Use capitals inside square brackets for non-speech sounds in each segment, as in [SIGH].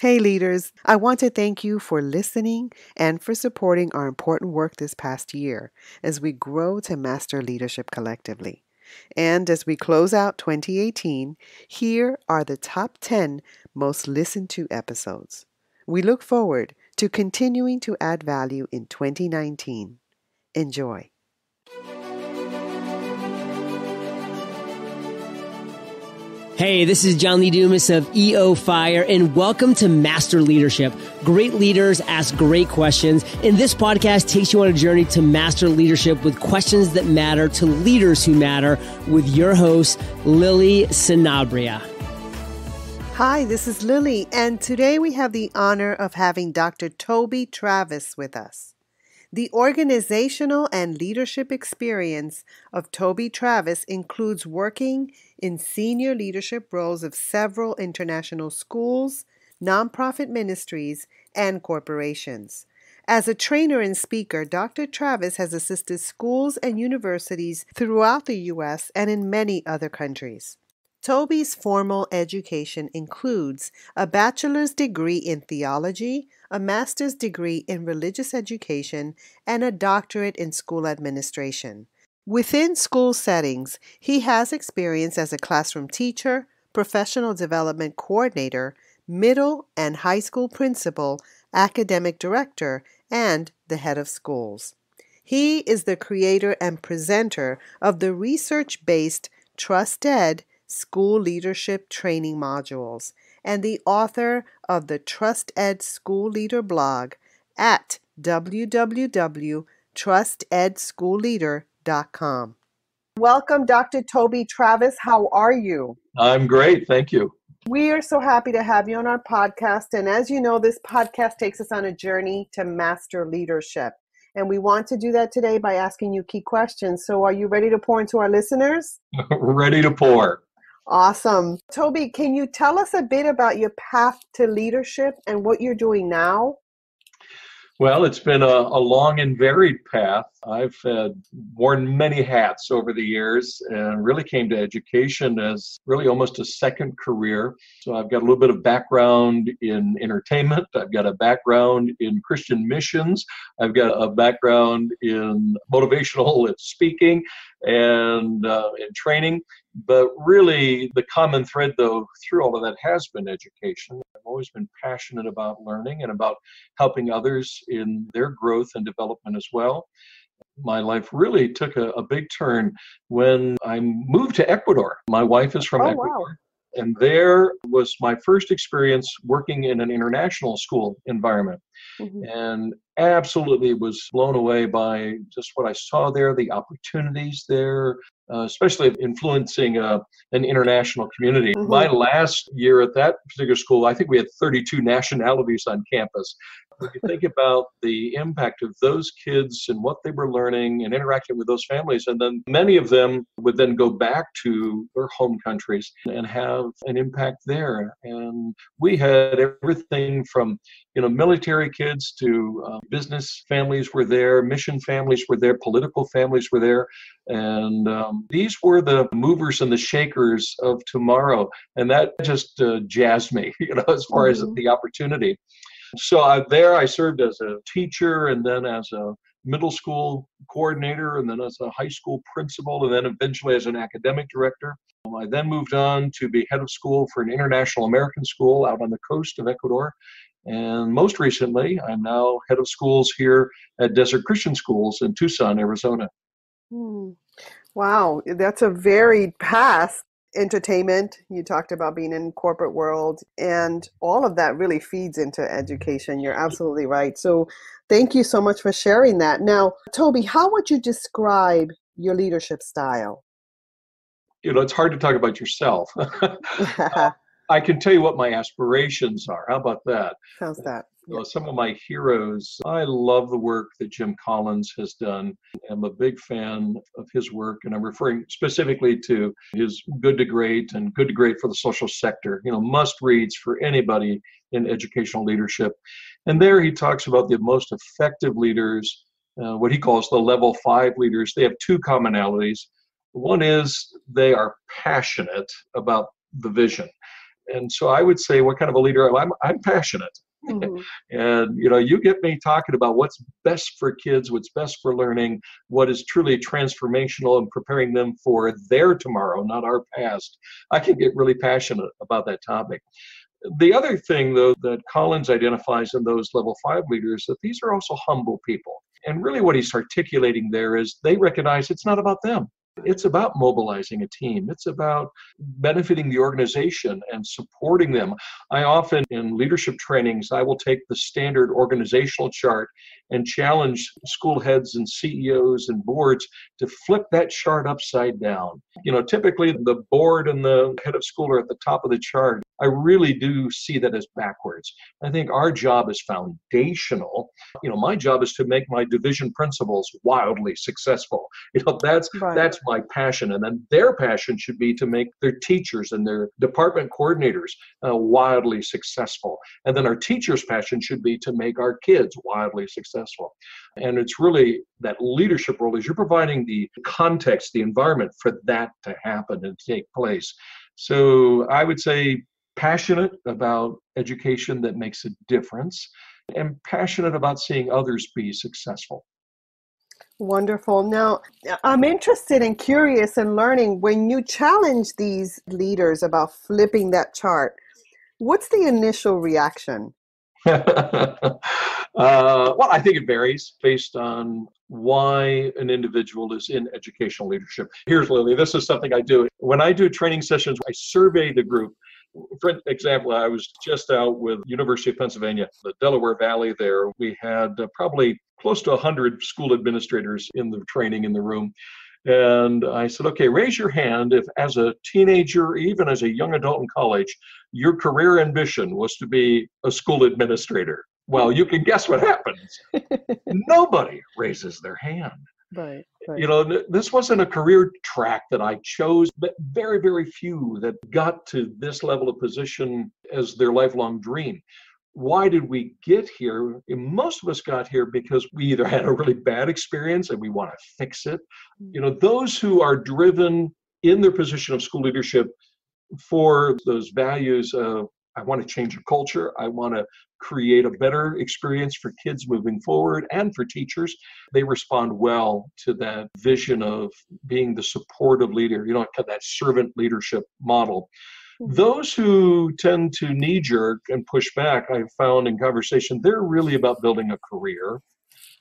Hey, leaders, I want to thank you for listening and for supporting our important work this past year as we grow to master leadership collectively. And as we close out 2018, here are the top 10 most listened to episodes. We look forward to continuing to add value in 2019. Enjoy. Hey, this is John Lee Dumas of EO Fire, and welcome to Master Leadership. Great leaders ask great questions, and this podcast takes you on a journey to master leadership with questions that matter to leaders who matter with your host, Lily Sinabria. Hi, this is Lily, and today we have the honor of having Dr. Toby Travis with us. The organizational and leadership experience of Toby Travis includes working in senior leadership roles of several international schools, nonprofit ministries, and corporations. As a trainer and speaker, Dr. Travis has assisted schools and universities throughout the U.S. and in many other countries. Toby's formal education includes a bachelor's degree in theology, a master's degree in religious education, and a doctorate in school administration. Within school settings, he has experience as a classroom teacher, professional development coordinator, middle and high school principal, academic director, and the head of schools. He is the creator and presenter of the research based TrustEd School Leadership Training Modules, and the author of the TrustEd School Leader blog at www.trustedschoolleader.com. Welcome, Dr. Toby Travis. How are you? I'm great. Thank you. We are so happy to have you on our podcast. And as you know, this podcast takes us on a journey to master leadership. And we want to do that today by asking you key questions. So, are you ready to pour into our listeners? [LAUGHS] ready to pour. Awesome. Toby, can you tell us a bit about your path to leadership and what you're doing now? Well, it's been a, a, long and varied path. I've worn many hats over the years and really came to education as really almost a second career. So I've got a little bit of background in entertainment, I've got a background in Christian missions, I've got a background in motivational [LAUGHS] speaking and uh, in training. But really, the common thread, though, through all of that has been education. I've always been passionate about learning and about helping others in their growth and development as well. My life really took a, a big turn when I moved to Ecuador. My wife is from oh, Ecuador. Wow. And there was my first experience working in an international school environment. Mm-hmm. And absolutely was blown away by just what I saw there, the opportunities there, uh, especially influencing uh, an international community. Mm-hmm. My last year at that particular school, I think we had 32 nationalities on campus when you think about the impact of those kids and what they were learning and interacting with those families, and then many of them would then go back to their home countries and have an impact there. And we had everything from you know military kids to uh, business families were there, mission families were there, political families were there, and um, these were the movers and the shakers of tomorrow. And that just uh, jazzed me, [LAUGHS] you know, as far mm-hmm. as the opportunity. So I, there I served as a teacher and then as a middle school coordinator and then as a high school principal and then eventually as an academic director. I then moved on to be head of school for an international American school out on the coast of Ecuador. And most recently, I'm now head of schools here at Desert Christian Schools in Tucson, Arizona. Hmm. Wow, that's a varied past entertainment you talked about being in corporate world and all of that really feeds into education you're absolutely right so thank you so much for sharing that now toby how would you describe your leadership style you know it's hard to talk about yourself [LAUGHS] uh, [LAUGHS] i can tell you what my aspirations are how about that how's that uh, some of my heroes. I love the work that Jim Collins has done. I'm a big fan of his work, and I'm referring specifically to his Good to Great and Good to Great for the Social Sector. You know, must reads for anybody in educational leadership. And there he talks about the most effective leaders, uh, what he calls the level five leaders. They have two commonalities. One is they are passionate about the vision and so I would say, what kind of a leader? I'm, I'm passionate. Mm-hmm. [LAUGHS] and you know you get me talking about what's best for kids what's best for learning what is truly transformational and preparing them for their tomorrow not our past i can get really passionate about that topic the other thing though that collins identifies in those level five leaders that these are also humble people and really what he's articulating there is they recognize it's not about them it's about mobilizing a team. It's about benefiting the organization and supporting them. I often, in leadership trainings, I will take the standard organizational chart and challenge school heads and CEOs and boards to flip that chart upside down. You know, typically the board and the head of school are at the top of the chart. I really do see that as backwards. I think our job is foundational. You know, my job is to make my division principals wildly successful. [LAUGHS] You know, that's right. that's my passion, and then their passion should be to make their teachers and their department coordinators uh, wildly successful. And then our teachers' passion should be to make our kids wildly successful. And it's really that leadership role is you're providing the context, the environment for that to happen and take place. So I would say passionate about education that makes a difference and passionate about seeing others be successful. Wonderful. Now, I'm interested and curious in learning when you challenge these leaders about flipping that chart, what's the initial reaction? [LAUGHS] uh, well, I think it varies based on why an individual is in educational leadership. Here's Lily. This is something I do. When I do training sessions, I survey the group for example, I was just out with University of Pennsylvania, the Delaware Valley there. We had uh, probably close to 100 school administrators in the training in the room. And I said, okay, raise your hand if, as a teenager, even as a young adult in college, your career ambition was to be a school administrator. Well, you can guess what happens. [LAUGHS] Nobody raises their hand. Right, right. You know, this wasn't a career track that I chose, but very, very few that got to this level of position as their lifelong dream. Why did we get here? Most of us got here because we either had a really bad experience and we want to fix it. Mm. You know, those who are driven in their position of school leadership for those values of I want to change a culture. I want to create a better experience for kids moving forward and for teachers. They respond well to that vision of being the supportive leader, you know, that servant leadership model. Mm-hmm. Those who tend to knee jerk and push back, I've found in conversation, they're really about building a career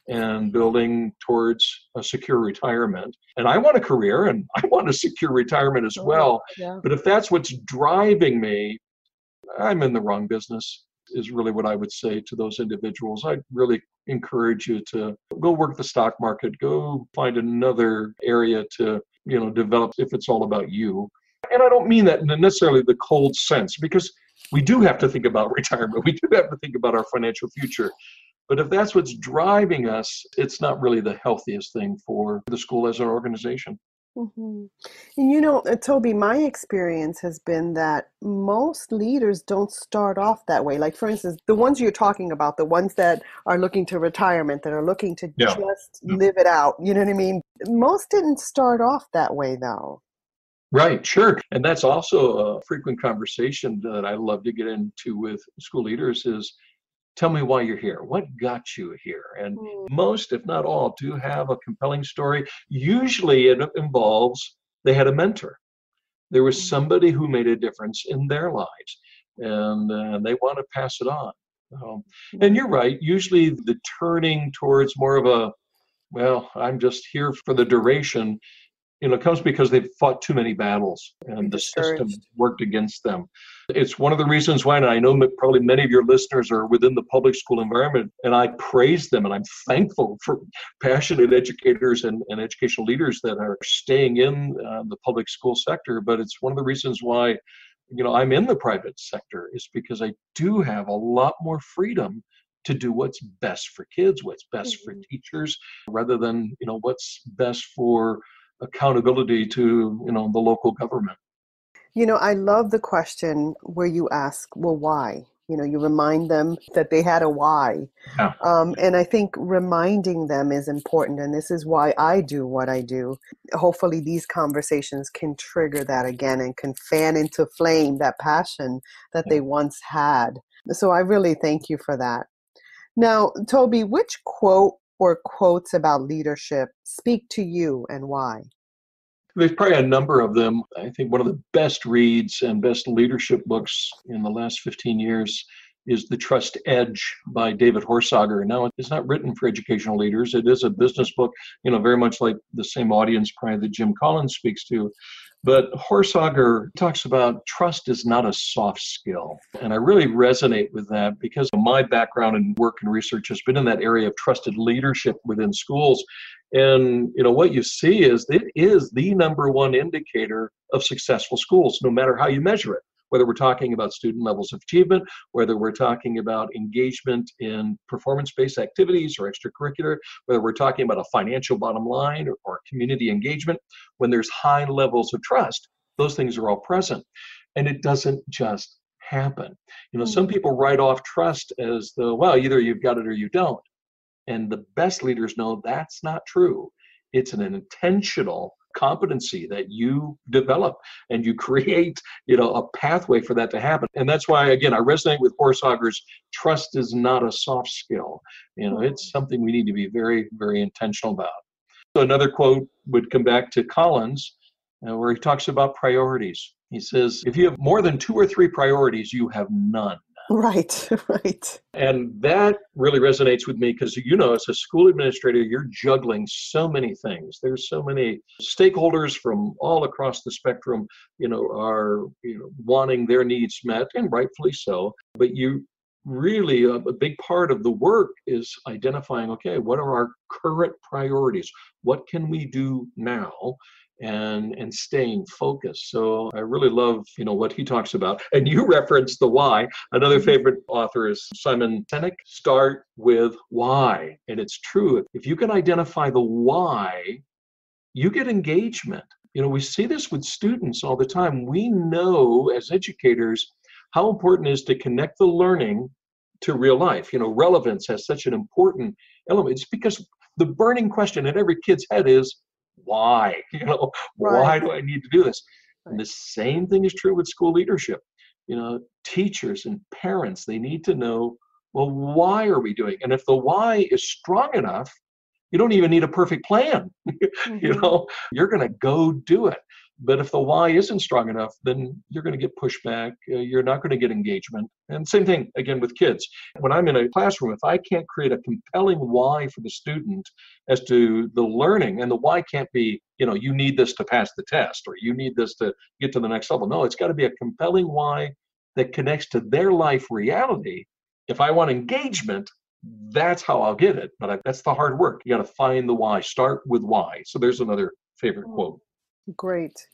and building towards a secure retirement. And I want a career and [LAUGHS] I want a secure retirement as well. Yeah. But if that's what's driving me, I'm in the wrong business is really what I would say to those individuals. I'd really encourage you to go work the stock market, go find another area to, you know, develop if it's all about you. And I don't mean that in necessarily the cold sense because we do have to think about [LAUGHS] retirement. We do have to think about our financial future. But if that's what's driving us, it's not really the healthiest thing for the school as an organization. Mm-hmm. And you know, uh, Toby, my experience has been that most leaders don't start off that way. Like, for instance, the ones you're talking about, the ones that are looking to retirement, that are looking to yeah. just yeah. live it out, you know what I mean? Most didn't start off that way, though. Right, sure. And that's also a frequent conversation that I love to get into with school leaders is tell me why you're here. What got you here? And mm. most, if not all, do have a compelling story. Usually it involves they had a mentor. There was hmm. somebody who made a difference in their lives and uh, they want to pass it on. Um, and you're right, usually the turning towards more of a, well, I'm just here for the duration you know, it comes because they've fought too many battles and the system worked against them. It's one of the reasons why, and I know probably many of your listeners are within the public school environment, and I praise them and I'm thankful for passionate educators and, and educational leaders that are staying in uh, the public school sector. But it's one of the reasons why, you know, I'm in the private sector is because I do have a lot more freedom to do what's best for kids, what's best mm-hmm. for teachers, rather than, you know, what's best for accountability to you know the local government you know i love the question where you ask well why You know, you remind them that they had a why. Yeah. Um, and I think reminding them is important. And this is why I do what I do. Hopefully, these conversations can trigger that again and can fan into flame that passion that they once had. So I really thank you for that. Now, Toby, which quote or quotes about leadership speak to you and why? There's probably a number of them. I think one of the best reads and best leadership books in the last 15 years is The Trust Edge by David Horsager. Now, it's not written for educational leaders. It is a business book, you know, very much like the same audience probably that Jim Collins speaks to. But Horsager talks about trust is not a soft skill. And I really resonate with that because my background and work and research has been in that area of trusted leadership within schools. And you know what you see is it is the number one indicator of successful schools, no matter how you measure it whether we're talking about student levels of achievement, whether we're talking about engagement in performance based activities or extracurricular, whether we're talking about a financial bottom line or, or, community engagement, when there's high levels of trust, those things are all present. And it doesn't just happen. You know, some hmm. people write off trust as the, well, either you've got it or you don't. And the best leaders know that's not true. It's an intentional competency that you develop and you create you know a pathway for that to happen. And that's why again i resonate with horsager's trust is not a soft skill. You know it's something we need to be very very intentional about. So another quote would come back to collins uh, where he talks about priorities. He says if you have more than two or three priorities you have none Right, [LAUGHS] right. And that really resonates with me because, you know, as a school administrator, you're juggling so many things. There's so many stakeholders from all across the spectrum, you know, are you know, wanting their needs met, and rightfully so. But you really, a, a big part of the work is identifying okay, what are our current priorities? What can we do now? And and staying focused. So I really love you know what he talks about. And you [LAUGHS] referenced the why. Another mm-hmm. favorite author is Simon Sinek. Start with why, and it's true. If you can identify the why, you get engagement. You know, we see this with students all the time. We know as educators how important it is to connect the learning to real life. You know, relevance has such an important element. It's because the burning question in every kid's head is why? [LAUGHS] You know, right. why do I need to do this? And the same thing is true with school leadership. You know, teachers and parents, they need to know, well, why are we doing? And if the why is strong enough, you don't even need a perfect plan. [LAUGHS] mm-hmm. You know, you're going to go do it. But if the why isn't strong enough, then you're going to get pushback. Uh, you're not going to get engagement. And same thing again with kids. When I'm in a classroom, if I can't create a compelling why for the student as to the learning, and the why can't be, you know, you need this to pass the test or you need this to get to the next level. No, it's got to be a compelling why that connects to their life reality. If I want engagement, that's how I'll get it. But I, that's the hard work. You got to find the why. Start with why. So there's another favorite quote. Great.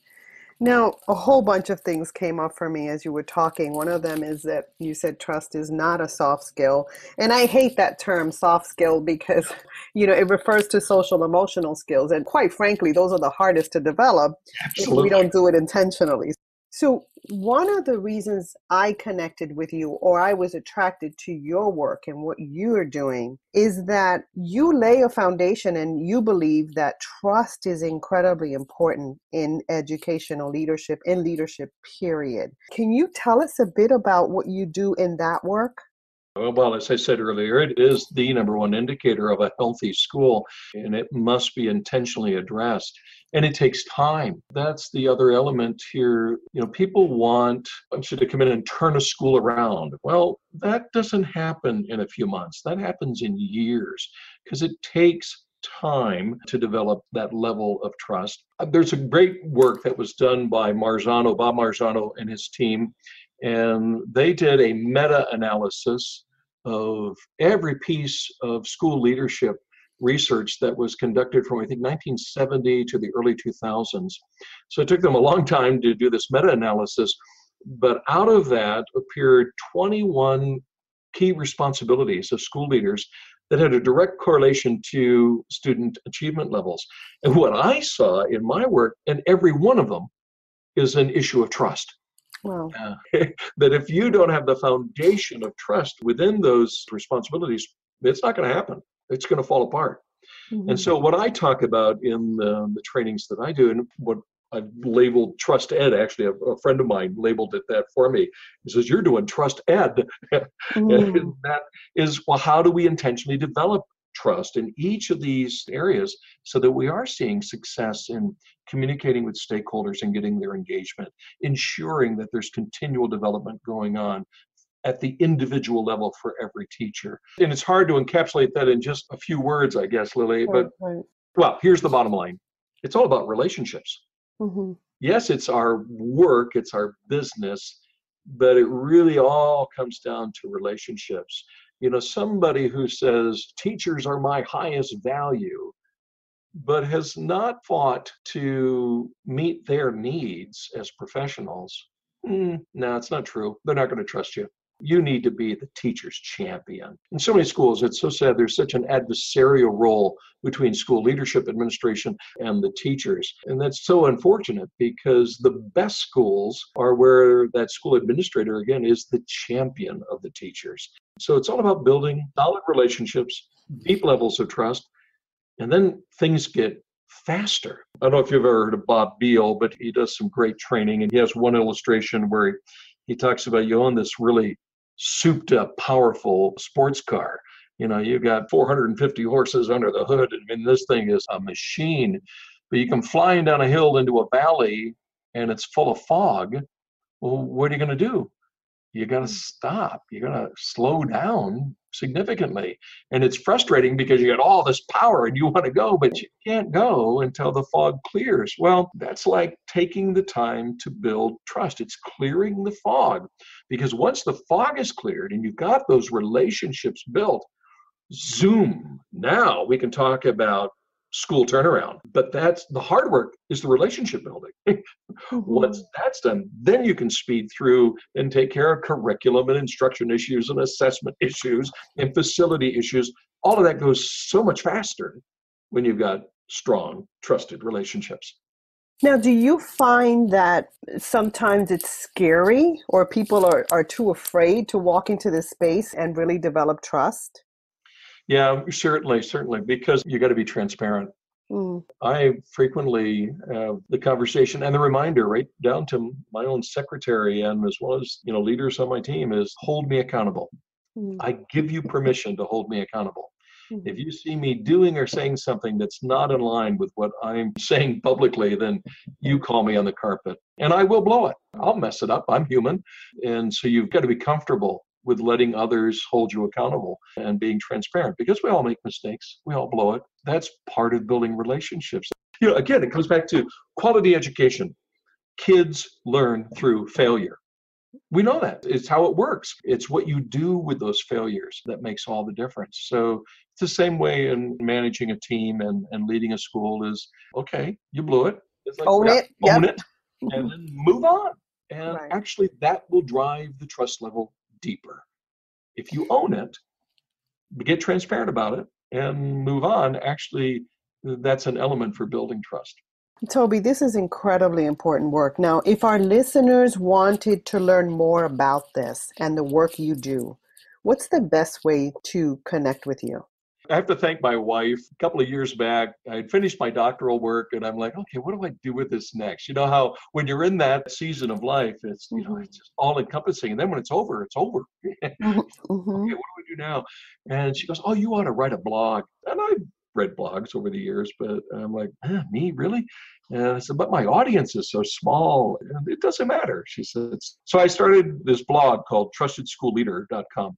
Now, a whole bunch of things came up for me as you were talking. One of them is that you said trust is not a soft skill. And I hate that term, soft skill, because, [LAUGHS] you know, it refers to social emotional skills. And quite frankly, those are the hardest to develop Absolutely. if we don't do it intentionally. So, one of the reasons I connected with you or I was attracted to your work and what you're doing is that you lay a foundation and you believe that trust is incredibly important in educational leadership, in leadership, period. Can you tell us a bit about what you do in that work? Well, as I said earlier, it is the number one indicator of a healthy school, and it must be intentionally addressed. And it takes time. That's the other element here. You know, people want you to come in and turn a school around. Well, that doesn't happen in a few months. That happens in years because it takes time to develop that level of trust. Uh, there's a great work that was done by Marzano, Bob Marzano, and his team and they did a meta analysis of every piece of school leadership research that was conducted from I think 1970 to the early 2000s. So it took them a long time to do this meta analysis, but out of that appeared 21 key responsibilities of school leaders that had a direct correlation to student achievement levels. And what I saw in my work, and every one of them, is an issue of trust. Wow. Uh, [LAUGHS] that if you don't have the foundation of trust within those responsibilities, it's not going to happen. It's going to fall apart. Mm-hmm. And so, what I talk about in the, the, trainings that I do, and what I've labeled Trust Ed, actually, a, a friend of mine labeled it that for me. He says, You're doing Trust Ed. [LAUGHS] Mm. and that is, well, how do we intentionally develop trust in each of these areas so that we are seeing success in communicating with stakeholders and getting their engagement, ensuring that there's continual development going on at the individual level for every teacher. And it's hard to encapsulate that in just a few words, I guess, Lily. But well, here's the bottom line it's all about relationships. Mm-hmm. Yes, it's our work, it's our business, but it really all comes down to relationships you know somebody who says teachers are my highest value but has not fought to meet their needs as professionals mm, no it's not true. They're not going to trust you you need to be the teacher's champion. In so many schools, it's so sad there's such an adversarial role between school leadership, administration, and the teachers. And that's so unfortunate because the best schools are where that school administrator, again, is the champion of the teachers. So it's all about building solid relationships, deep levels of trust, and then things get faster. I don't know if you've ever heard of Bob Beal, but he does some great training, and he has one illustration where he, he talks about you own this really souped up, powerful sports car. You know, you've got 450 horses under the hood. I mean, this thing is a machine. But you come flying down a hill into a valley and it's full of fog. Well, what are you going to do? you got to hmm. stop. You're going to slow down significantly. And it's frustrating because you got all this power and you [LAUGHS] want to go, but you can't go until the fog clears. Well, that's like taking the time to build trust. It's clearing the fog because once the fog is cleared and you've got those relationships built, zoom. Now we can talk about school turnaround. But that's the hard work is the relationship building. [LAUGHS] mm-hmm. Once that's done, then you can speed through and take care of curriculum and instruction issues and assessment issues and facility issues. All of that goes so much faster when you've got strong, trusted relationships. Now, do you find that sometimes it's scary or people are, are too afraid to walk into this space and really develop trust? Yeah, certainly, certainly, because you got to be transparent. Mm. I frequently have the conversation and the reminder right down to my own secretary and as well as you know leaders on my team is hold me accountable. Mm. I give you permission to hold me accountable. Mm. If you see me doing or saying something that's not in line with what I'm [LAUGHS] saying publicly, then you call me on the carpet and I will blow it. I'll mess it up. I'm human. And so you've got to be comfortable with letting others hold you accountable and being transparent because we all make mistakes. We all blow it. That's part of building relationships. You know, again, it comes back to quality education. Kids learn through failure. We know that. It's how it works. It's what you do with those failures that makes all the difference. So it's the same way in managing a team and, and leading a school is okay, you blew it. Like, own it. Own yep. it. And then move on. And right. actually that will drive the trust level deeper. If you own it, get transparent about it, and move on, actually, that's an element for building trust. Toby, this is incredibly important work. Now, if our listeners wanted to learn more about this and the work you do, what's the best way to connect with you? I have to thank my wife. A couple of years back, I had finished my doctoral work, and I'm like, okay, what do I do with this next? You know how when you're in that season of life, it's you know mm-hmm. it's just all encompassing, and then when it's over, it's over. [LAUGHS] mm-hmm. Okay, what do we do now? And she goes, oh, you ought to write a blog. And I read blogs over the years, but I'm like, eh, me really? And I said, but my audience is so small. It doesn't matter. She said, so I started this blog called TrustedSchoolLeader.com.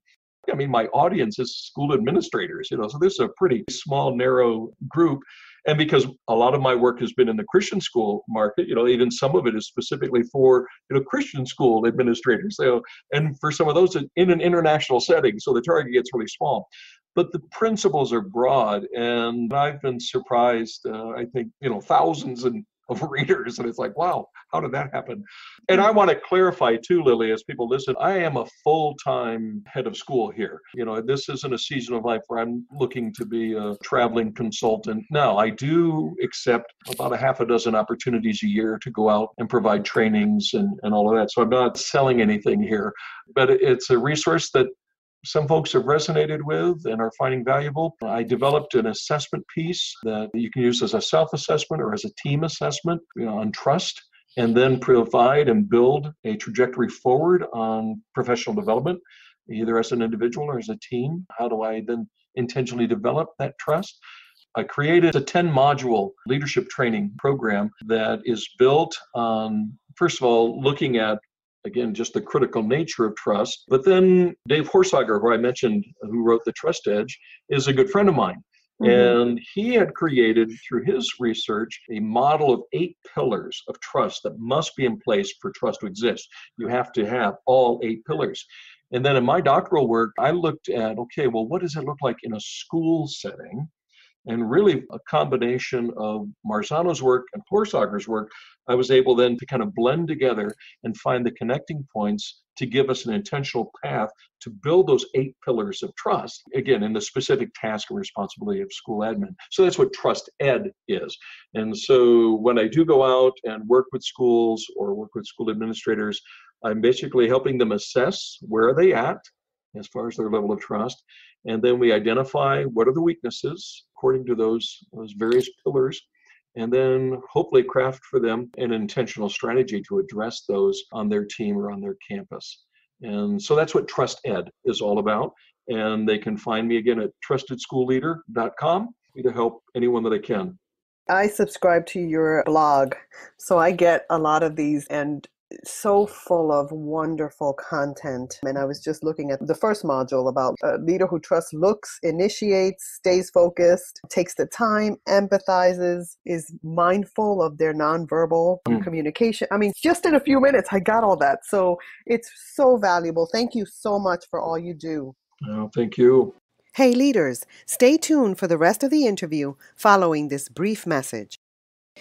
I mean, my audience is school administrators, you know, so this is a pretty small, narrow group. And because a lot of my work has been in the Christian school market, you know, even some of it is specifically for, you know, Christian school administrators. So, and for some of those in an international setting, so the target gets really small. But the principles are broad, and I've been surprised. Uh, I think, you know, thousands and of [LAUGHS] readers. And it's like, wow, how did that happen? And I mm. want to clarify too, Lily, as people listen, I am a full time head of school here. You know, this isn't a season of life where I'm looking to be a traveling consultant. No, I do accept about a half a dozen opportunities a year to go out and provide trainings and, and all of that. So I'm not selling anything here, but it's a resource that some folks have resonated with and are finding valuable. I developed an assessment piece that you can use as a self assessment or as a team assessment on trust, and then provide and build a trajectory forward on professional development, either as an individual or as a team. How do I then intentionally develop that trust? I created a 10 module leadership training program that is built on, first of all, looking at again, just the critical nature of trust. But then Dave Horsager, who I mentioned, who wrote The Trust Edge, is a good friend of mine. Mm-hmm. And he had created, through his research, a model of eight pillars of trust that must be in place for trust to exist. You have to have all eight pillars. And then in my doctoral work, I looked at okay, well, what does it look like in a school setting? And really a combination of Marzano's work and Horsager's work, I was able then to kind of blend together and find the connecting points to give us an intentional path to build those eight pillars of trust, again, in the specific task and responsibility of school admin. So that's what Trust Ed is. And so when I do go out and work with schools or work with school administrators, I'm basically helping them assess where are they at as far as their level of trust and then we identify what are the weaknesses according to those, those various pillars and then hopefully craft for them an intentional strategy to address those on their team or on their campus. And so that's what Trust Ed is all about. And they can find me again at trustedschoolleader.com to help anyone that I can. I subscribe to your blog, so I get a lot of these, and so full of wonderful content. And I was just looking at the first module about a leader who trusts, looks, initiates, stays focused, takes the time, empathizes, is mindful of their nonverbal mm. communication. I mean, just in a few minutes, I got all that. So it's so valuable. Thank you so much for all you do. Oh, thank you. Hey, leaders, stay tuned for the rest of the interview following this brief message.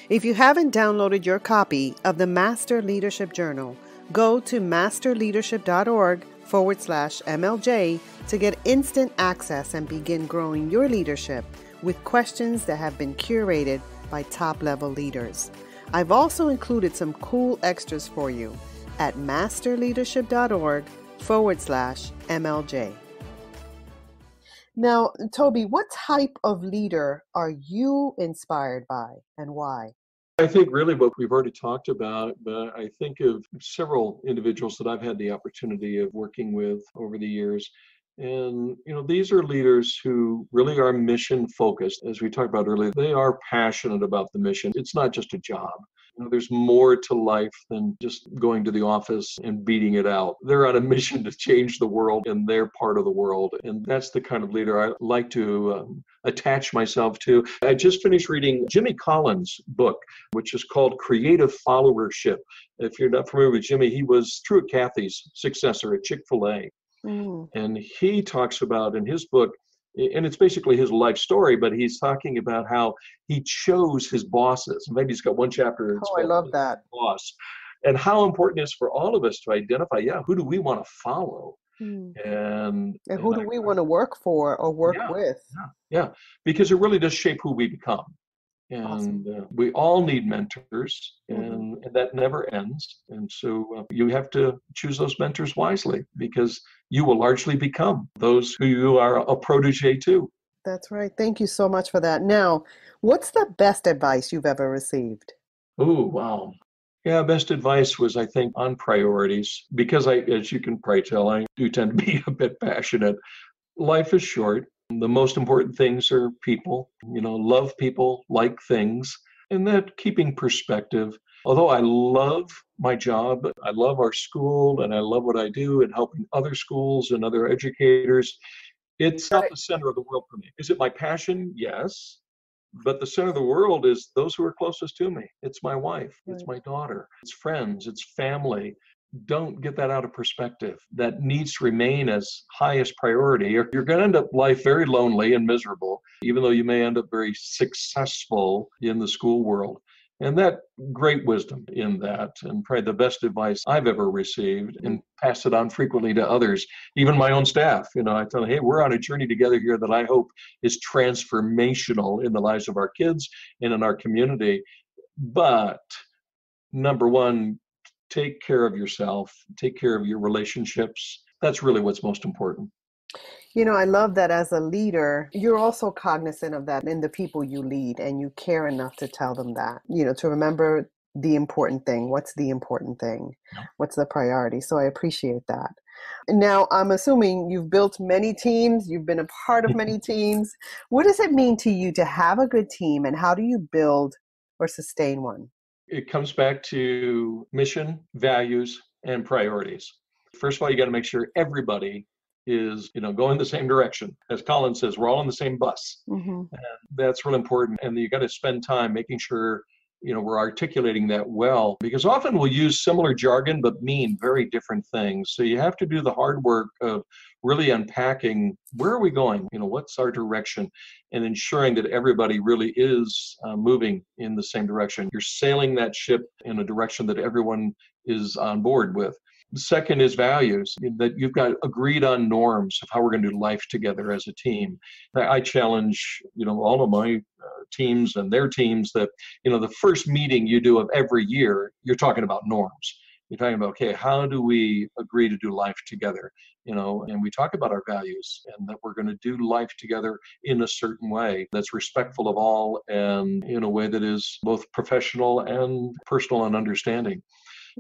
If you haven't downloaded your copy of the Master Leadership Journal, go to masterleadership.org forward slash MLJ to get instant access and begin growing your leadership with questions that have been curated by top level leaders. I've also included some cool extras for you at masterleadership.org forward slash MLJ. Now, Toby, what type of leader are you inspired by and why? I think really what we've already talked about, but I think of several individuals that I've had the opportunity of working with over the years. And, you know, these are leaders who really are mission focused. As we talked about earlier, they are passionate about the mission. It's not just a job, there's more to life than just going to the office and beating it out. They're on a [LAUGHS] mission to change the world in their part of the world. And that's the kind of leader I like to um, attach myself to. I just finished reading Jimmy Collins' book, which is called Creative Followership. If you're not familiar with Jimmy, he was Truett Cathy's successor at Chick fil A. Mm. And he talks about in his book and it's basically his life story, but he's talking about how he chose his bosses. Maybe he's got one chapter. Oh, I love that. Boss. And how important it is for all of us to identify, yeah, who do we want to follow? Hmm. And, and who and do I, we want to work for or work yeah, with? Yeah, yeah, because it really does shape who we become and awesome. uh, we all need mentors mm-hmm. and, and, that never ends and so uh, you have to choose those mentors wisely because you will largely become those who you are a protege to that's right thank you so much for that now what's the best advice you've ever received oh wow yeah, best advice was I think on priorities because I, as you can probably tell, I do tend to be [LAUGHS] a bit passionate. Life is short. The most important things are people, you know, love people, like things, and that keeping perspective. Although I love my job, I love our school, and I love what I do and helping other schools and other educators, it's not the center of the world for me. Is it my passion? Yes. But the center of the world is those who are closest to me. It's my wife, it's my daughter, it's friends, it's family, don't get that out of perspective. That needs to remain as highest priority, or you're going to end up life very lonely and miserable, even though you may end up very successful in the school world. And that great wisdom in that, and probably the best advice I've ever received, and mm-hmm. pass it on frequently to others, even my own staff. You know, I tell them, hey, we're on a journey together here that I hope is transformational in the lives of our kids and in our community. But number one, take care of yourself, take care of your relationships. That's really what's most important. You know, I love that as a leader, you're also cognizant of that in the people you lead, and you care enough to tell them that, you know, to remember the important thing. What's the important thing? What's the priority? So I appreciate that. Now, I'm assuming you've built many teams, you've been a part of many [LAUGHS] teams. What does it mean to you to have a good team, and how do you build or sustain one? It comes back to mission, values, and priorities. First of all, you got to make sure everybody is you know going the same direction as collins says we're all in the same bus mm-hmm. and that's really important and you got to spend time making sure you know we're articulating that well because often we'll use similar jargon but mean very different things. So you have to do the hard work of really unpacking where are we going? You know what's our direction? And ensuring that everybody really is uh, moving in the same direction. You're sailing that ship in a direction that everyone is on board with Second is values, that you've got agreed on norms of how we're going to do life together as a team. I challenge, you know, all of my uh, teams and their teams that, you know, the first meeting you do of every year, you're talking about norms. You're talking about, okay, how do we agree to do life together? You know, and we talk about our values and that we're going to do life together in a certain way that's respectful of all and in a way that is both professional and personal and understanding.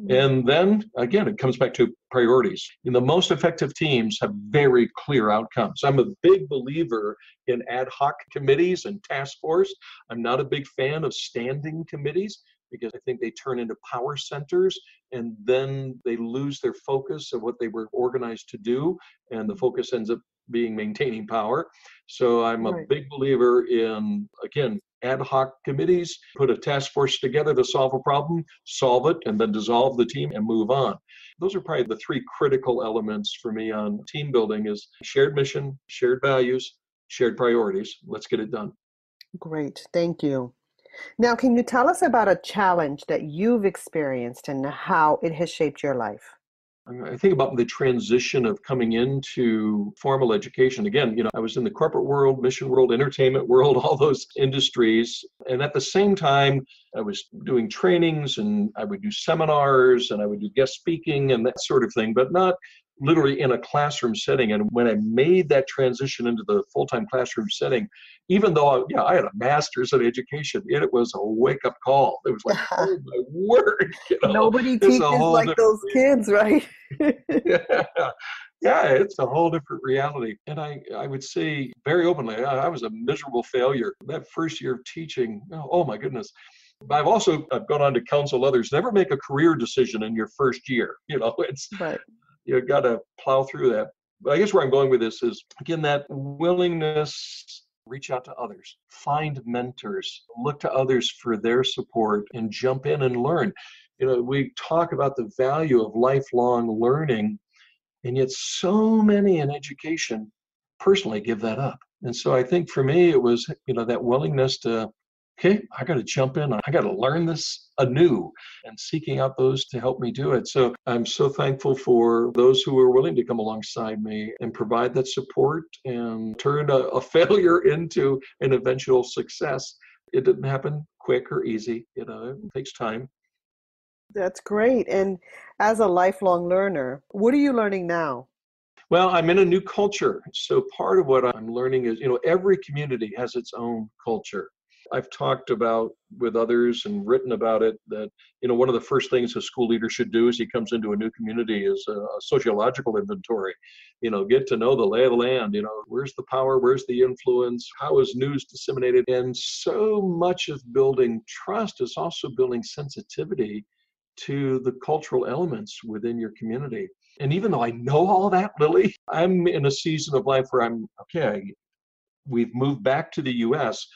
And then again, it comes back to priorities. And the most effective teams have very clear outcomes. I'm a big believer in ad hoc committees and task force. I'm not a big fan of standing committees because I think they turn into power centers and then they lose their focus of what they were organized to do, and the focus ends up being maintaining power. So I'm a right. big believer in, again, ad hoc committees, put a task force together to solve a problem, solve it, and then dissolve the team and move on. Those are probably the three critical elements for me on team building is shared mission, shared values, shared priorities. Let's get it done. Great. Thank you. Now, can you tell us about a challenge that you've experienced and how it has shaped your life? I think about the transition of coming into formal education. Again, you know, I was in the corporate world, mission world, entertainment world, [LAUGHS] all those industries. And at the same time, I was doing trainings and I would do seminars and I would do guest speaking and that sort of thing, but not literally in a classroom setting. And when I made that transition into the full time classroom setting, even though yeah, I had a master's in education, it was a wake up call. It was like, [LAUGHS] oh my word. [LAUGHS] You know, Nobody teaches like those kids, right? [LAUGHS] yeah. Yeah, it's a whole different reality. And I, I would say very openly, I, I was a miserable failure. That first year of teaching, oh, oh my goodness. But I've also I've gone on to counsel others. Never make a career decision in your first year. You know, it's right you got to plow through that. But I guess where I'm going with this is again that willingness reach out to others, find mentors, look to others for their support, and jump in and learn. You know, we talk about the value of lifelong learning, and yet so many in education personally give that up. And so I think for me, it was, you know, that willingness to okay, I got to jump in. I got to learn this anew and seeking out those to help me do it. So I'm so thankful for those who are willing to come alongside me and provide that support and turn a, a [LAUGHS] failure into an eventual success. It didn't happen quick or easy, you know, it uh, takes time. That's great. And as a lifelong learner, what are you learning now? Well, I'm in a new culture. So part of what I'm learning is, you know, every community has its own culture. I've talked about with others and written about it that you know one of the first things a school leader should do as he comes into a new community is a, a sociological inventory. You know, get to know the lay of the land. You know, where's the power? Where's the influence? How is news disseminated? And so much of building trust is also building sensitivity to the cultural elements within your community. And even though I know all that, Lily, I'm in a season of life where I'm okay. We've moved back to the U.S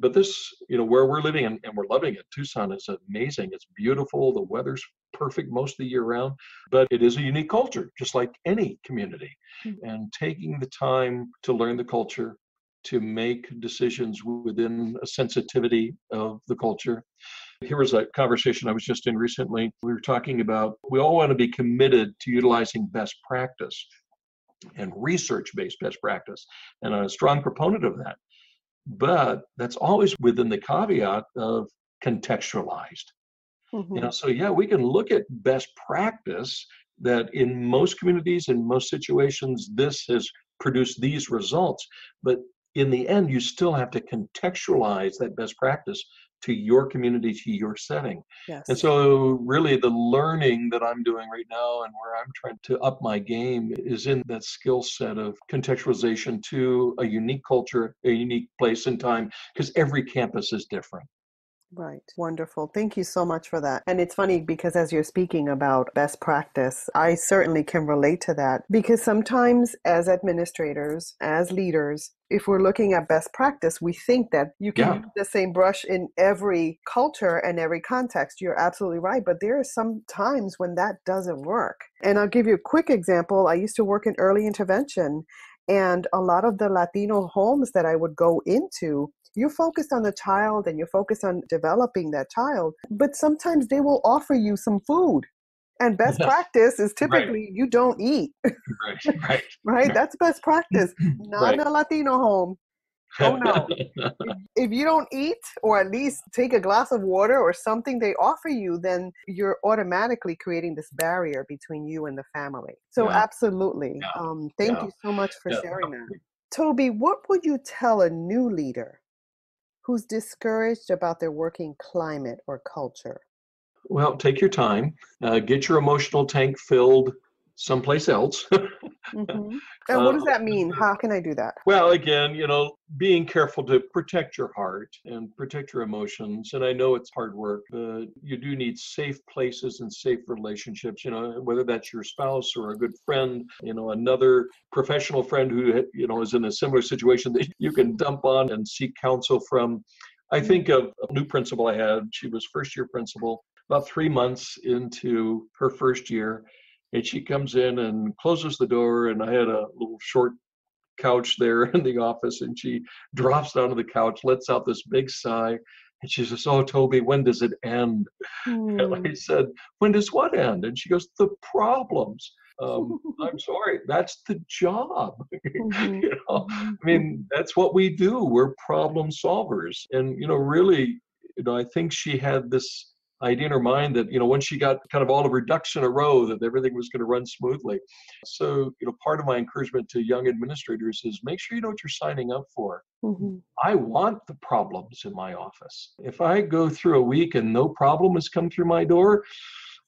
but this, you know, where we're living and, and we're loving it, Tucson is amazing. It's beautiful. The weather's perfect most of the year round, but it is a unique culture, just like any community. Mm-hmm. And taking the time to learn the culture, to make decisions within a sensitivity of the culture, Here was a conversation I was just in recently. We were talking about we all want to be committed to utilizing best practice and research based best practice. And I'm a strong proponent of that. But that's always within the caveat of contextualized. Mm-hmm. You know, so yeah, we can look at best practice that in most communities, in most situations, this has produced these results. But in the end, you still have to contextualize that best practice to your community, to your setting. Yes. And so, really, the learning that I'm doing right now and where I'm trying to up my game is in that skill set of contextualization to a unique culture, a unique place and time, because every campus is different. Right. Wonderful. Thank you so much for that. And it's funny because as you're speaking about best practice, I certainly can relate to that because sometimes as administrators, as leaders, if we're looking at best practice, we think that you can yeah. use the same brush in every culture and every context. You're absolutely right. But there are some times when that doesn't work. And I'll give you a quick example. I used to work in early intervention and a lot of the Latino homes that I would go into, you're focused on the child and you're focused on developing that child, but sometimes they will offer you some food. And best [LAUGHS] practice is typically right. you don't eat. right, right. [LAUGHS] right? That's best practice. [LAUGHS] Not in a Latino home. Oh no. if, if you don't eat or at least take a glass of water or something they offer you, then you're automatically creating this barrier between you and the family. So yeah. absolutely. Yeah. Um, thank yeah. you so much for sharing that. Toby, what would you tell a new leader who's discouraged about their working climate or culture? Well, take your time, uh, get your emotional tank filled someplace else. mm-hmm. [LAUGHS] And what does that mean? How can I do that? Well, again, you know, being careful to protect your heart and protect your emotions. And I know it's hard work, but you do need safe places and safe relationships, you know, whether that's your spouse or a good friend, you know, another professional friend who, you know, is in a similar situation that you can dump on and seek counsel from. I mm-hmm. think of a new principal I had. She was first year principal about three months into her first year and she comes in and closes the door and i had a little short couch there [LAUGHS] in the office and she drops down to the couch lets out this big sigh and she says oh toby when does it end mm. [LAUGHS] and i hmm. said when does what end and she goes the problems um, [LAUGHS] i'm sorry that's the job mm-hmm. you know i mean that's what we do we're problem solvers and you know really you know i think she had this idea in her mind that you know once she got kind of all of her ducks in a row that everything was going to run smoothly so you know part of my encouragement to young administrators is make sure you know what you're signing up for mm-hmm. i want the problems in my office if i go through a week and no problem has come through my door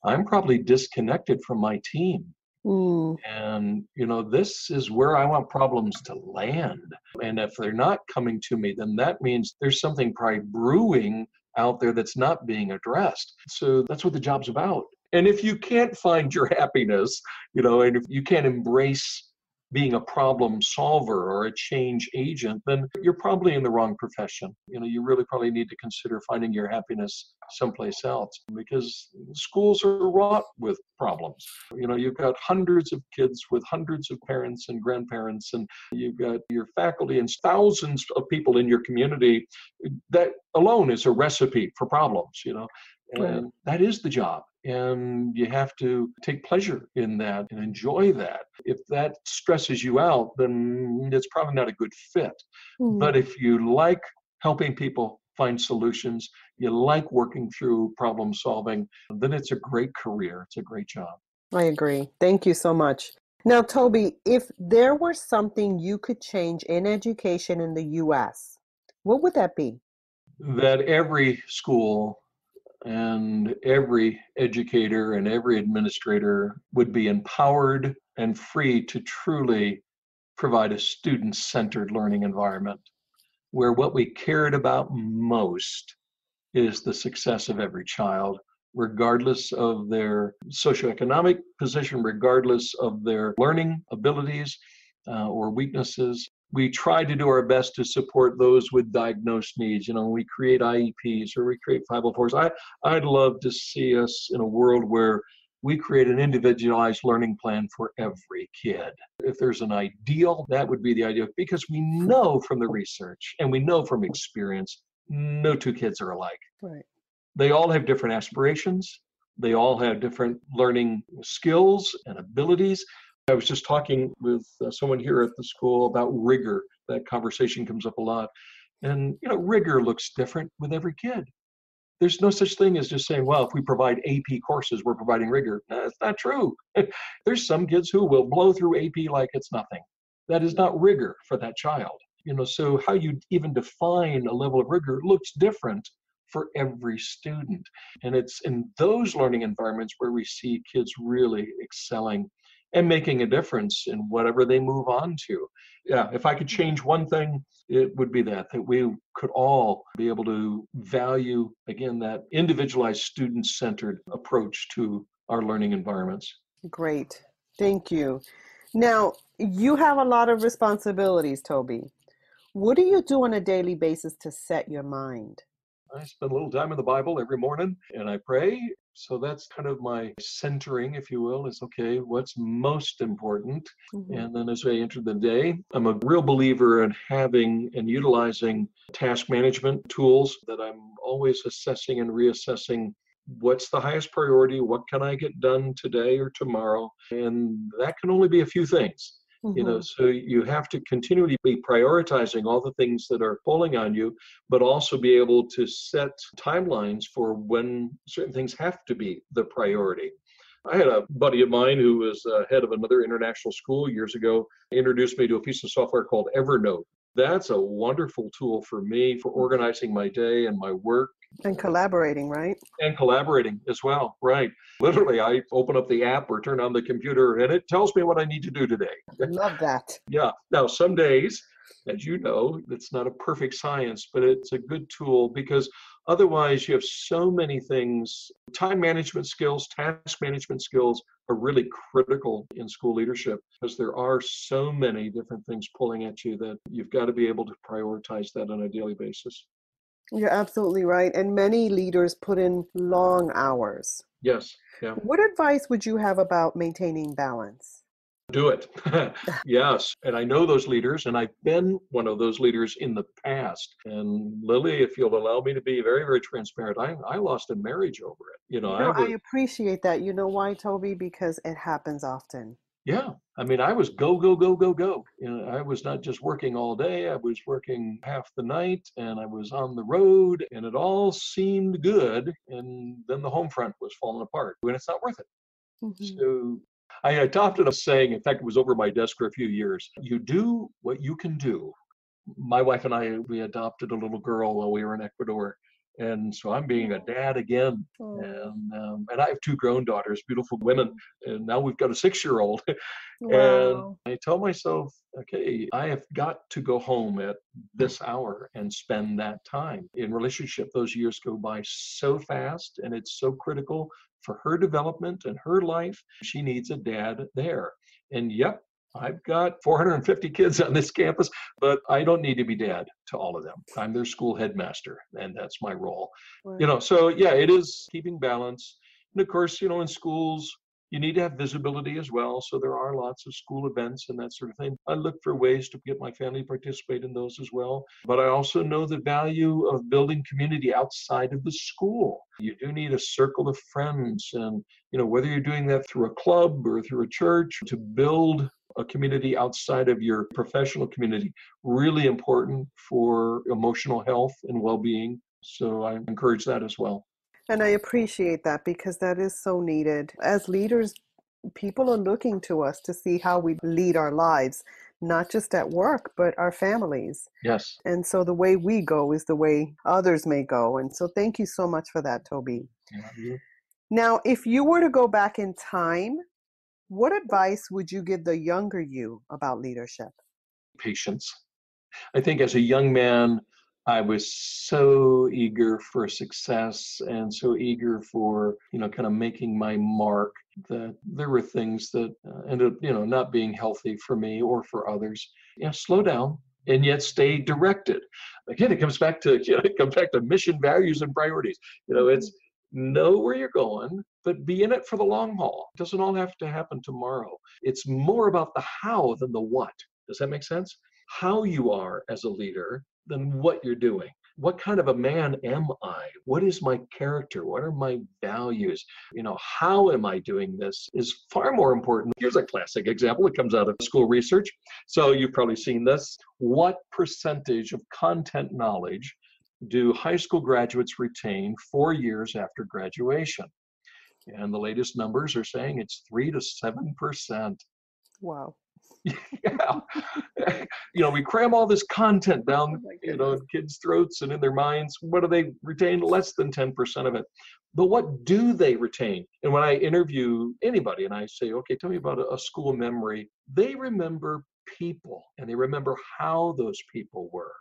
i'm probably disconnected from my team Mm. And, you know, this is where I want problems to land. And if they're not coming to me, then that means there's something probably brewing out there that's not being addressed. So that's what the job's about. And if you can't find your [LAUGHS] happiness, you know, and if you can't embrace being a problem solver or a change agent, then you're probably in the wrong profession. You know, you really probably need to consider finding your happiness someplace else because schools are wrought with problems. You know, you've got hundreds of kids with hundreds of parents and grandparents, and you've got your faculty and thousands of people in your community. That alone is a recipe for problems, you know. And that is the job. And you have to take pleasure in that and enjoy that. If that stresses you out, then it's probably not a good fit. Mm-hmm. But if you like helping people find solutions, you like working through problem solving, then it's a great career. It's a great job. I agree. Thank you so much. Now, Toby, if there were something you could change in education in the US, what would that be? That every school and every educator and every administrator would be empowered and free to truly provide a student centered learning environment where what we cared about most is the success of every child, regardless of their socioeconomic position, regardless of their learning abilities uh, or weaknesses we try to do our best to support those with diagnosed needs. You know, we create IEPs or we create 504s. I, I'd love to see us in a world where we create an individualized learning plan for every kid. If there's an ideal, that would be the ideal because we know from the research and we know from experience, no two kids are alike. Right. they all have different aspirations. They all have different learning skills and abilities. I was just talking with uh, someone here at the school about rigor. That conversation comes up a lot. And, you know, rigor looks different with every kid. There's no such thing as just saying, well, if we provide AP courses, we're providing rigor. That's not true. [LAUGHS] There's some kids who will blow through AP like it's nothing. That is not rigor for that child. You know, so how you even define a level of rigor looks different for every student. And it's in those learning environments where we see kids really excelling and making a difference in whatever they move on to. Yeah, if I could mm-hmm. change one thing, it would be that that we could all be able to value again that individualized student-centered approach to our learning environments. Great. Thank you. Now, you have a lot of responsibilities, Toby. What do you do on a daily basis to set your mind? I spend a little time in the Bible every morning and I pray. So that's kind of my centering, if you will, is okay, what's most important? Mm-hmm. And then as I enter the day, I'm a real believer in having and utilizing task management tools that I'm always assessing and reassessing what's the highest priority, what can I get done today or tomorrow? And that can only be a few things. Mm-hmm. You know, mm-hmm. so you have to continually be prioritizing all the things that are pulling on you, but also be able to set timelines for when certain things have to be the priority. I had a buddy of mine who was uh, head of another international school years ago introduced me to a piece of software called Evernote. That's a wonderful tool for me for mm. organizing my day and my work and collaborating, right? And collaborating as well, right. Literally, I open up the app or turn on the computer and it tells me what I need to do today. I love that. [LAUGHS] yeah. Now, some days, as you know, it's not a perfect science, but it's a good tool because otherwise you have so many things. Time management skills, task management skills are really critical in school leadership because there are so many different things pulling at you that you've got to be able to prioritize that on a daily basis. You're absolutely right. And many leaders put in long hours. Yes. Yeah. What advice would you have about maintaining balance? Do it. [LAUGHS] yes. And I know those leaders, and I've been one of those leaders in the past. And Lily, if you'll allow me to be very, very transparent, I, I lost a marriage over it. You know, know I, I appreciate that. You know why, Toby? Because it happens often. Yeah. I mean, I was go, go, go, go, go. You know, I was not just working all day, I was working half the night and I was on the road and it all seemed good. And then the home front was falling apart and it's not worth it. Mm-hmm. So I adopted a saying, in fact, it was over my desk for a few years you do what you can do. My wife and I, we adopted a little girl while we were in Ecuador and so I'm being a dad again, oh. and um, and I have two grown daughters, beautiful women, and now we've got a six-year-old. [LAUGHS] wow. And I tell myself, okay, I have got to go home at this hour and spend that time in relationship. Those years go by so fast, and it's so critical for her development and her life. She needs a dad there. And yep, I've got 450 kids on this campus, but I don't need to be dad to all of them. I'm their school headmaster, and that's my role. Right. You know, so yeah, it is keeping balance. And of course, you know, in schools, you need to have visibility as well. So there are lots of school events and that sort of thing. I look for ways to get my family to participate in those as well. But I also know the value of building community outside of the school. You do need a circle of friends and you know whether you're doing that through a club or through a church to build a community outside of your professional community really important for emotional health and well-being so i encourage that as well and i appreciate that because that is so needed. As leaders people are looking to us to see how we lead our lives not just at work but our families. Yes. And so the way we go is the way others may go. And so thank you so much for that toby. Yeah, now if you were to go back in time what advice would you give the younger you about leadership? Patience. I think as a young man, I was so eager for success and so eager for, you know, kind of making my mark that there were things that uh, ended up, you know, not being healthy for me or for others. You know, slow down and yet stay directed. Again, it comes back to, [LAUGHS] you know, it comes back to mission, values, and priorities. You know, it's know where you're going, but be in it for the long haul. It doesn't all have to happen tomorrow. It's more about the how than the what. Does that make sense? How you are as a leader than what you're doing. what kind of a man am I? What is my character? What are my values? You know, how am I doing this is far more important. Here's a classic example. It comes out of school research. So you've probably seen this. What percentage of content knowledge do high school graduates retain four years after graduation? And the latest numbers are saying it's three to seven percent. Wow. Yeah. [LAUGHS] you know, we cram all this content down, oh you know, kids' throats and in their minds. What do they retain? Less than 10% of it. But what do they retain? And when I interview anybody and I say, okay, tell me about a, a school memory, they remember people and they remember how those people were.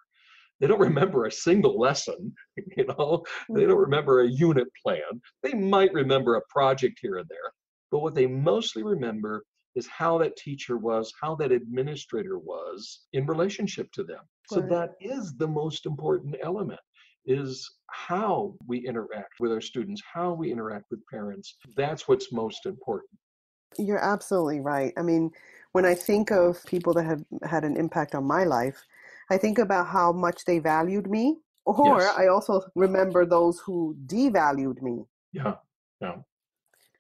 They don't remember a single lesson, [LAUGHS] you know, they don't mm-hmm. remember a unit plan. They might remember a project here and there, but what they mostly remember is how that teacher was, how that administrator was in relationship to them. So that is the most important element is how we interact with our students, how we interact with parents. That's what's most important. You're absolutely right. I mean, when I think of people that have had an impact on my life, I think about how much they valued me, or yes. I also remember those who devalued me. Yeah, yeah.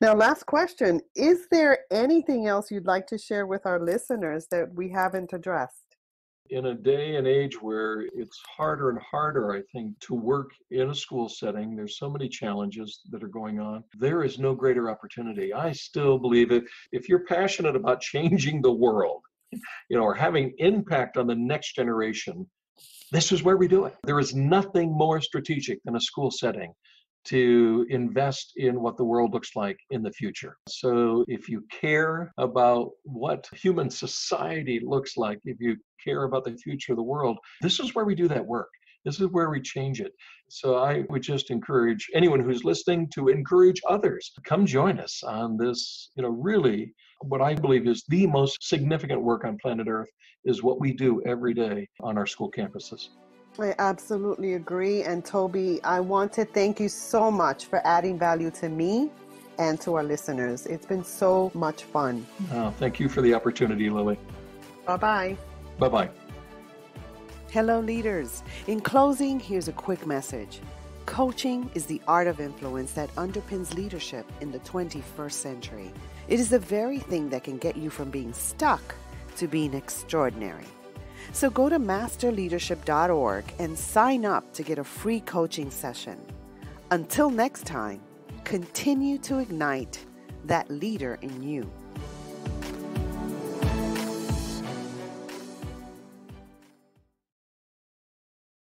Now, last question Is there anything else you'd like to share with our listeners that we haven't addressed? In a day and age where it's harder and harder, I think, to work in a school setting, there's so many challenges that are going on. There is no greater opportunity. I still believe it. If you're passionate about changing the world, you know, or having impact on the next generation, this is where we do it. There is nothing more strategic than a school setting to invest in what the world looks like in the future. So, if you care about what human society looks like, if you care about the future of the world, this is where we do that work. This is where we change it. So I would just encourage anyone who's listening to encourage others. To come join us on this, you know, really what I believe is the most significant work on planet Earth is what we do every day on our school campuses. I absolutely agree. And Toby, I want to thank you so much for adding value to me and to our listeners. It's been so much fun. Oh, thank you for the opportunity, Lily. Bye bye. Bye bye. Hello, leaders. In closing, here's a quick message. Coaching is the art of influence that underpins leadership in the 21st century. It is the very thing that can get you from being stuck to being extraordinary. So go to masterleadership.org and sign up to get a free coaching session. Until next time, continue to ignite that leader in you.